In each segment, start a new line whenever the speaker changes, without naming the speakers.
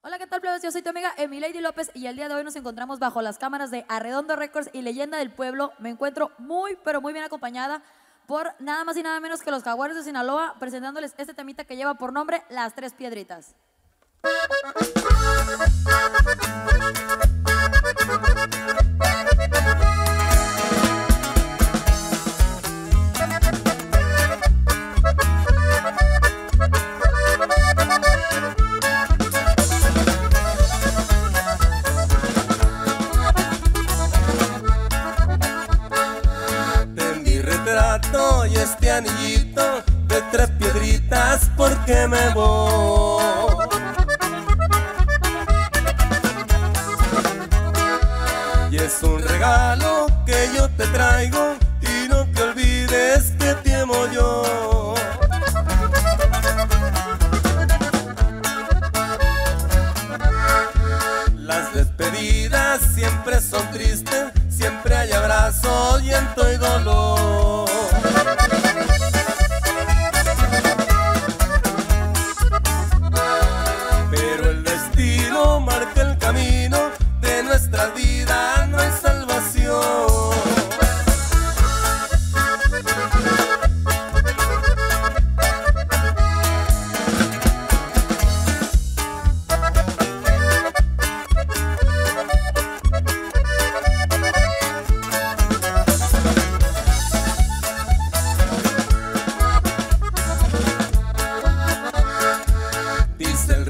Hola, ¿qué tal, plebes? Yo soy tu amiga Emilady López y el día de hoy nos encontramos bajo las cámaras de Arredondo Records y Leyenda del Pueblo. Me encuentro muy, pero muy bien acompañada por nada más y nada menos que los Jaguares de Sinaloa, presentándoles este temita que lleva por nombre Las Tres Piedritas.
Y este anillito de tres piedritas porque me voy. Y es un regalo que yo te traigo y no te olvides que te amo yo. Las despedidas siempre son tristes, siempre hay abrazos, llanto y dolor.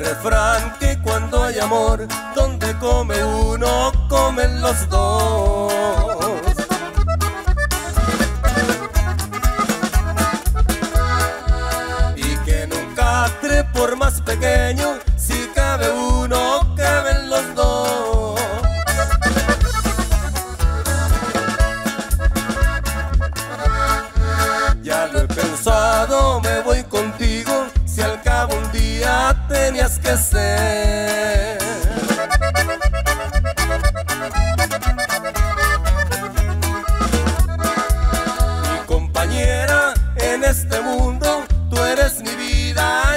Refrán que cuando hay amor, donde come uno, comen los dos. Y que nunca tre por más pequeño, Mi compañera en este mundo, tú eres mi vida.